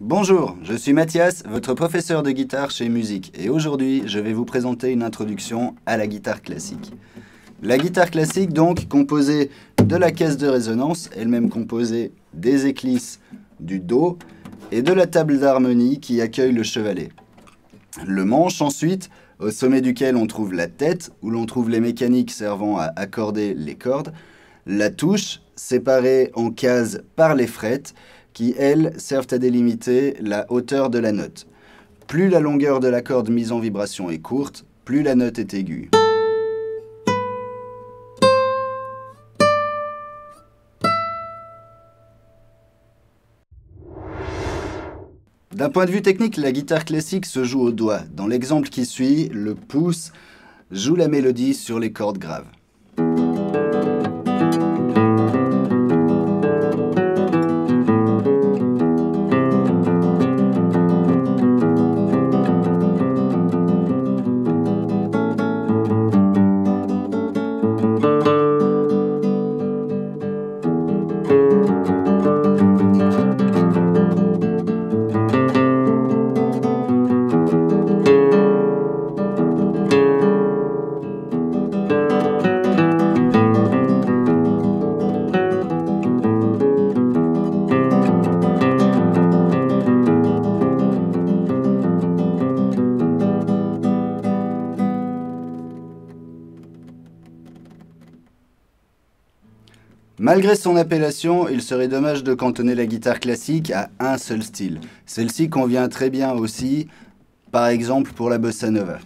Bonjour, je suis Mathias, votre professeur de guitare chez Musique, et aujourd'hui je vais vous présenter une introduction à la guitare classique. La guitare classique donc composée de la caisse de résonance, elle-même composée des éclisses, du Do et de la table d'harmonie qui accueille le chevalet. Le manche ensuite, au sommet duquel on trouve la tête, où l'on trouve les mécaniques servant à accorder les cordes, la touche, séparée en cases par les frettes, qui, elles, servent à délimiter la hauteur de la note. Plus la longueur de la corde mise en vibration est courte, plus la note est aiguë. D'un point de vue technique, la guitare classique se joue au doigt. Dans l'exemple qui suit, le pouce joue la mélodie sur les cordes graves. Malgré son appellation, il serait dommage de cantonner la guitare classique à un seul style. Celle-ci convient très bien aussi, par exemple pour la bossa nova.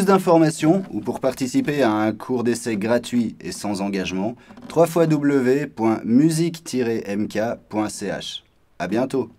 Plus d'informations ou pour participer à un cours d'essai gratuit et sans engagement, www.musique-mk.ch. À bientôt.